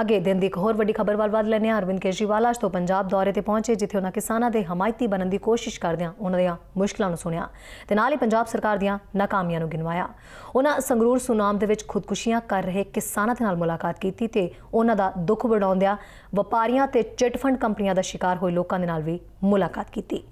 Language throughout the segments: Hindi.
ਅੱਗੇ ਦਿਨ ਦੀ ਇੱਕ ਹੋਰ ਵੱਡੀ ਖਬਰ ਵੱਲ ਵੱਧ ਲੈਂਦੇ ਹਾਂ ਅਰਵਿੰਦ ਕੇਜਰੀਵਾਲ ਅੱਜ ਤੋਂ ਪੰਜਾਬ ਦੌਰੇ ਤੇ ਪਹੁੰਚੇ ਜਿੱਥੇ ਉਹਨਾਂ ਕਿਸਾਨਾਂ ਦੇ ਹਮਾਇਤੀ ਬਣਨ ਦੀ ਕੋਸ਼ਿਸ਼ ਕਰਦਿਆਂ ਉਹਨਾਂ ਦੀਆਂ ਮੁਸ਼ਕਲਾਂ ਨੂੰ ਸੁਣਿਆ ਤੇ ਨਾਲ ਹੀ ਪੰਜਾਬ ਸਰਕਾਰ ਦੀਆਂ ਨਾਕਾਮੀਆਂ ਨੂੰ ਗਿਣਵਾਇਆ ਉਹਨਾਂ ਸੰਗਰੂਰ ਸੁਨਾਮ ਦੇ ਵਿੱਚ ਖੁਦਕੁਸ਼ੀਆਂ ਕਰ ਰਹੇ ਕਿਸਾਨਾਂ ਦੇ ਨਾਲ ਮੁਲਾਕਾਤ ਕੀਤੀ ਤੇ ਉਹਨਾਂ ਦਾ ਦੁੱਖ ਵਡਾਉਂਦਿਆਂ ਵਪਾਰੀਆਂ ਤੇ ਚਿੱਟ ਫੰਡ ਕੰਪਨੀਆਂ ਦਾ ਸ਼ਿਕਾਰ ਹੋਏ ਲੋਕਾਂ ਦੇ ਨਾਲ ਵੀ ਮੁਲਾਕਾਤ ਕੀਤੀ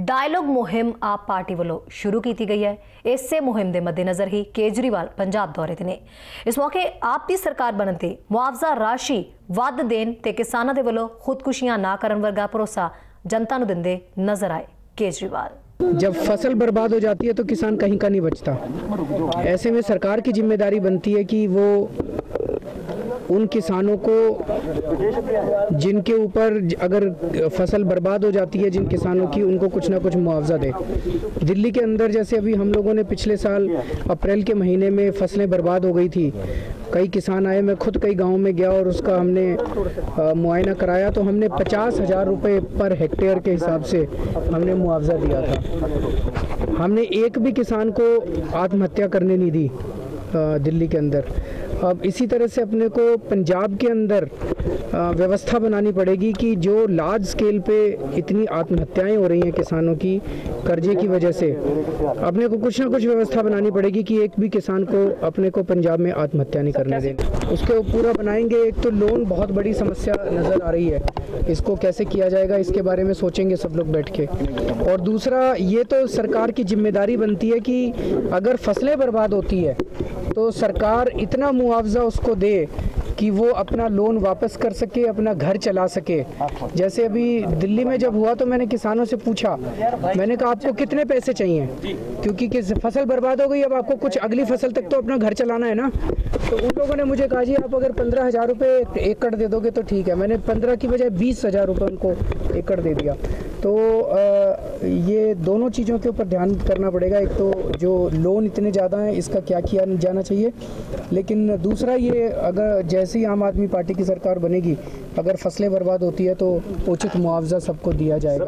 ਡਾਇਲੋਗ ਮੁਹਿੰਮ ਆਪ ਪਾਰਟੀ ਵੱਲੋਂ ਸ਼ੁਰੂ ਕੀਤੀ ਗਈ ਹੈ ਇਸੇ ਮੁਹਿੰਮ ਦੇ ਮੱਦੇਨਜ਼ਰ ਹੀ ਕੇਜਰੀਵਾਲ ਪੰਜਾਬ ਦੌਰੇ ਤੇ ਨੇ ਇਸ ਮੌਕੇ ਆਪ ਦੀ ਸਰਕਾਰ ਬਣਨ ਤੇ ਮੁਆਵਜ਼ਾ ਰਾਸ਼ੀ ਵੱਧ ਦੇਣ ਤੇ ਕਿਸਾਨਾਂ ਦੇ ਵੱਲੋਂ ਖੁਦਕੁਸ਼ੀਆਂ ਨਾ ਕਰਨ ਵਰਗਾ ਭਰੋਸਾ ਜਨਤਾ ਨੂੰ ਦਿੰਦੇ ਨਜ਼ਰ ਆਏ ਕੇਜਰੀਵਾਲ जब फसल बर्बाद हो जाती है तो किसान कहीं का नहीं बचता ऐसे में सरकार की जिम्मेदारी बनती है कि वो उन किसानों को जिनके ऊपर अगर फ़सल बर्बाद हो जाती है, जिन किसानों की उनको कुछ ना कुछ मुआवजा दे। दिल्ली के अंदर जैसे अभी हम लोगों ने पिछले साल अप्रैल के महीने में फ़सलें बर्बाद हो गई थी। कई किसान आए, मैं खुद कई गाँव में गया और उसका हमने मुआयना कराया तो हमने पचास हज़ार रुपये पर हेक्टेयर के हिसाब से हमने मुआवजा दिया था। हमने एक भी किसान को आत्महत्या करने नहीं दी दिल्ली के अंदर। अब इसी तरह से अपने को पंजाब के अंदर व्यवस्था बनानी पड़ेगी कि जो लार्ज स्केल पे इतनी आत्महत्याएँ हो रही हैं किसानों की, कर्जे की वजह से, अपने को कुछ ना कुछ व्यवस्था बनानी पड़ेगी कि एक भी किसान को अपने को पंजाब में आत्महत्या नहीं करने दें। उसके पूरा बनाएँगे, एक तो लोन बहुत बड़ी समस्या नज़र आ रही है। इसको कैसे किया जाएगा, इसके बारे में सोचेंगे सब लोग बैठ के। और दूसरा, ये तो सरकार की ज़िम्मेदारी बनती है कि अगर फ़सलें बर्बाद होती है तो सरकार इतना मुआवजा उसको दे कि वो अपना लोन वापस कर सके, अपना घर चला सके। जैसे अभी दिल्ली में जब हुआ तो मैंने किसानों से पूछा। मैंने कहा, आपको कितने पैसे चाहिए? क्योंकि किस फ़सल बर्बाद हो गई, अब आपको कुछ अगली फ़सल तक तो अपना घर चलाना है ना। तो उन लोगों ने मुझे कहा, जी, आप अगर पंद्रह हज़ार रुपये एकड़ दे दोगे तो ठीक है। मैंने पंद्रह की बजाय बीस हज़ार रुपये उनको एकड़ दे दिया। तो ये दोनों चीज़ों के ऊपर ध्यान करना पड़ेगा। एक तो जो लोन इतने ज़्यादा हैं, इसका क्या किया जाना चाहिए? लेकिन दूसरा ये, अगर जैसे ही आम आदमी पार्टी की सरकार बनेगी, अगर फ़सलें बर्बाद होती है तो उचित मुआवजा सबको दिया जाएगा।